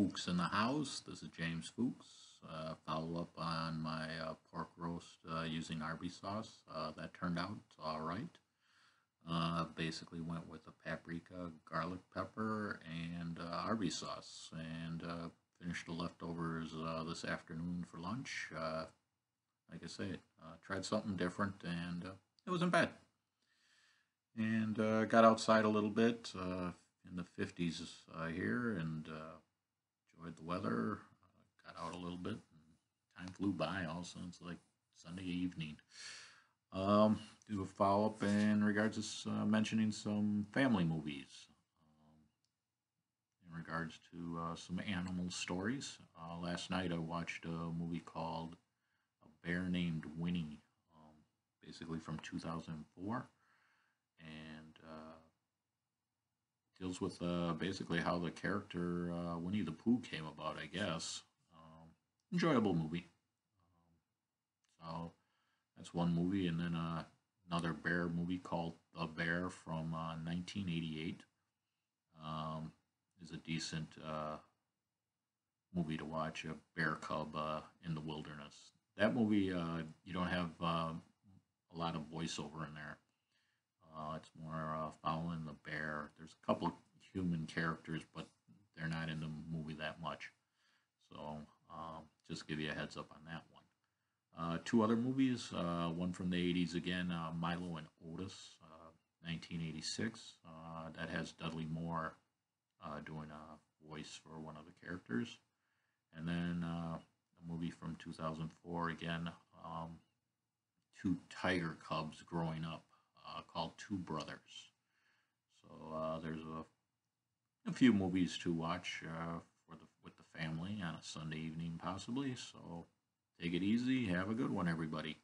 Fuchs in the house. This is James Fuchs. Uh, follow up on my uh, pork roast uh, using Arby's sauce. Uh, that turned out all right. Uh, basically went with a paprika, garlic pepper, and uh, Arby's sauce, and finished the leftovers this afternoon for lunch. Like I uh, tried something different, and it wasn't bad. And got outside a little bit in the 50s uh, here, and the weather. Uh, got out a little bit, time flew by. All of a sudden, it's like Sunday evening. Um, do a follow up in regards to uh, mentioning some family movies. Um, in regards to uh, some animal stories. Uh, last night I watched a movie called A Bear Named Winnie, um, basically from 2004, and uh, deals with uh, basically how the character uh, Winnie the Pooh came about, I guess. Um, enjoyable movie. Um, so that's one movie, and then uh, another bear movie called The Bear from uh, 1988. Um, is a decent uh, movie to watch. A bear cub uh, in the wilderness. That movie, uh, you don't have uh, a lot of voiceover in there. Uh, more uh, following the bear. There's a couple human characters, but they're not in the movie that much. So um, just give you a heads up on that one. Uh, two other movies, uh, one from the 80s again, uh, Milo and Otis, uh, 1986. Uh, that has Dudley Moore uh, doing a voice for one of the characters. And then uh, a movie from 2004 again, um, two tiger cubs growing up uh, called Two Brothers. So uh, there's a, a few movies to watch uh, for the with the family on a Sunday evening, possibly. So take it easy. Have a good one, everybody.